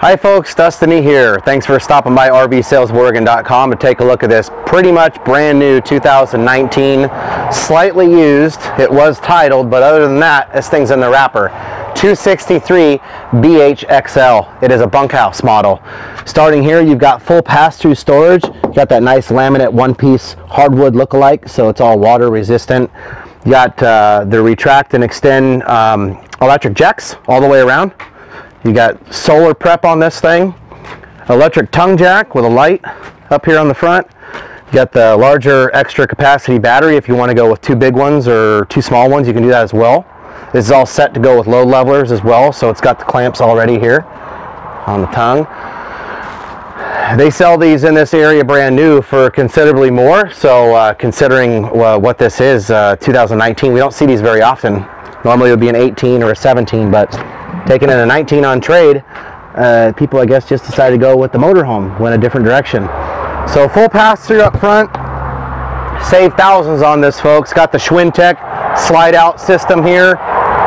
Hi folks, Dustin E here. Thanks for stopping by RVSalesOregon.com to take a look at this pretty much brand new 2019, slightly used. It was titled, but other than that, this thing's in the wrapper. 263 BHXL. It is a bunkhouse model. Starting here, you've got full pass-through storage. You got that nice laminate one-piece hardwood look-alike, so it's all water resistant. You got uh, the retract and extend um, electric jacks all the way around. You got solar prep on this thing, electric tongue jack with a light up here on the front. You got the larger extra capacity battery if you want to go with two big ones or two small ones, you can do that as well. This is all set to go with load levelers as well, so it's got the clamps already here on the tongue. They sell these in this area brand new for considerably more, so uh, considering uh, what this is, uh, 2019, we don't see these very often. Normally it would be an 18 or a 17, but taking in a 19 on trade, uh, people I guess just decided to go with the motorhome, went a different direction. So full pass through up front, save thousands on this folks. Got the Schwintek slide out system here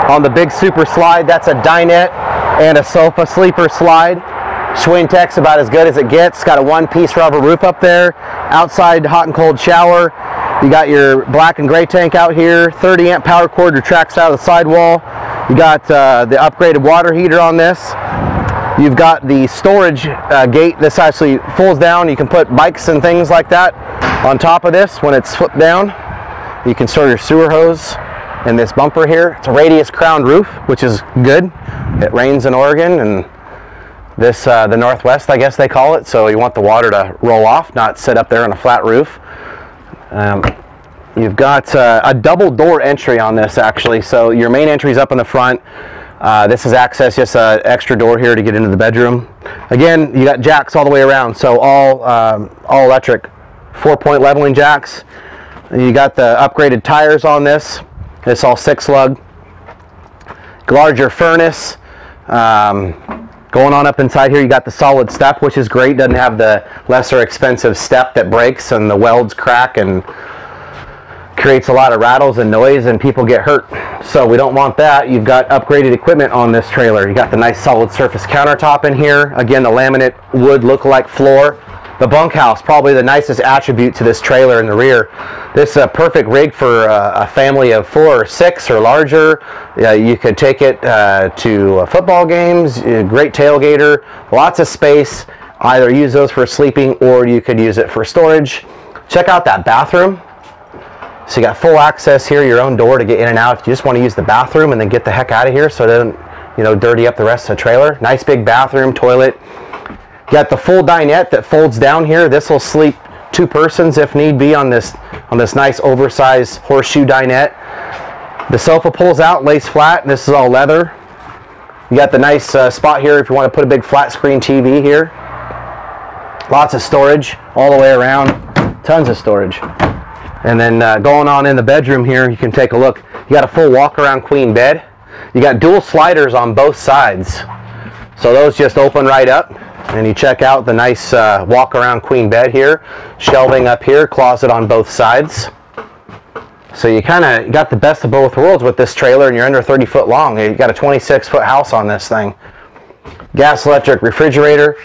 on the big super slide. That's a dinette and a sofa sleeper slide. Schwintek's about as good as it gets. Got a one piece rubber roof up there. Outside hot and cold shower. You got your black and gray tank out here. 30 amp power cord retracts out of the sidewall. You got uh, the upgraded water heater on this. You've got the storage uh, gate. This actually folds down. You can put bikes and things like that on top of this when it's flipped down. You can store your sewer hose in this bumper here. It's a radius crowned roof, which is good. It rains in Oregon and this uh, the Northwest, I guess they call it. So you want the water to roll off, not sit up there on a flat roof. Um, You've got uh, a double door entry on this actually. So your main entry is up in the front. Uh, this is access, just an extra door here to get into the bedroom. Again, you got jacks all the way around. So all, um, all electric four point leveling jacks. You got the upgraded tires on this. It's all six lug. Larger furnace. Um, going on up inside here, you got the solid step, which is great. Doesn't have the lesser expensive step that breaks and the welds crack and creates a lot of rattles and noise and people get hurt. So we don't want that. You've got upgraded equipment on this trailer. You got the nice solid surface countertop in here. Again, the laminate wood look-alike floor. The bunkhouse, probably the nicest attribute to this trailer in the rear. This is a perfect rig for uh, a family of four or six or larger. Uh, you could take it uh, to football games, great tailgater, lots of space. Either use those for sleeping or you could use it for storage. Check out that bathroom. So you got full access here, your own door to get in and out. If you just want to use the bathroom and then get the heck out of here so it doesn't, you know, dirty up the rest of the trailer. Nice big bathroom, toilet. You got the full dinette that folds down here. This will sleep two persons if need be on this on this nice oversized horseshoe dinette. The sofa pulls out, lays flat, and this is all leather. You got the nice uh, spot here if you want to put a big flat screen TV here. Lots of storage all the way around. Tons of storage. And then uh, going on in the bedroom here, you can take a look. You got a full walk around queen bed. You got dual sliders on both sides. So those just open right up. And you check out the nice uh, walk around queen bed here. Shelving up here, closet on both sides. So you kind of got the best of both worlds with this trailer and you're under 30 foot long. You got a 26 foot house on this thing. Gas electric refrigerator.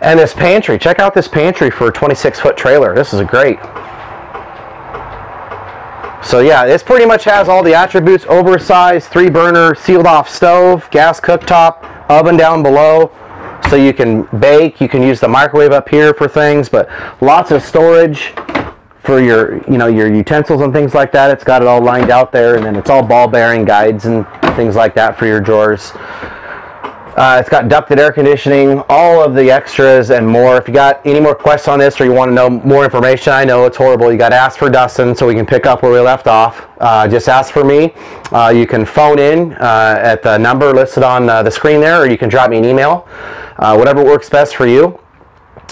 And this pantry. Check out this pantry for a 26 foot trailer. This is a great. So yeah, this pretty much has all the attributes, oversized, three burner, sealed off stove, gas cooktop, oven down below. So you can bake, you can use the microwave up here for things, but lots of storage for your, you know, your utensils and things like that. It's got it all lined out there and then it's all ball bearing guides and things like that for your drawers. Uh, it's got ducted air conditioning, all of the extras and more. If you got any more questions on this or you want to know more information, I know it's horrible. You got to ask for Dustin so we can pick up where we left off. Uh, just ask for me. Uh, you can phone in uh, at the number listed on uh, the screen there or you can drop me an email. Uh, whatever works best for you.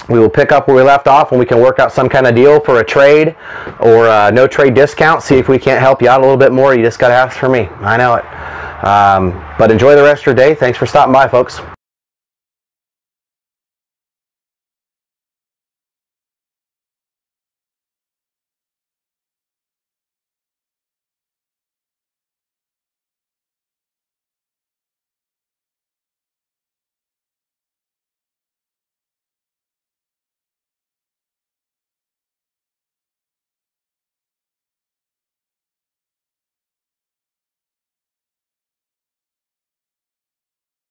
We will pick up where we left off and we can work out some kind of deal for a trade or no trade discount. See if we can't help you out a little bit more. You just got to ask for me. I know it. Um, but enjoy the rest of your day. Thanks for stopping by, folks.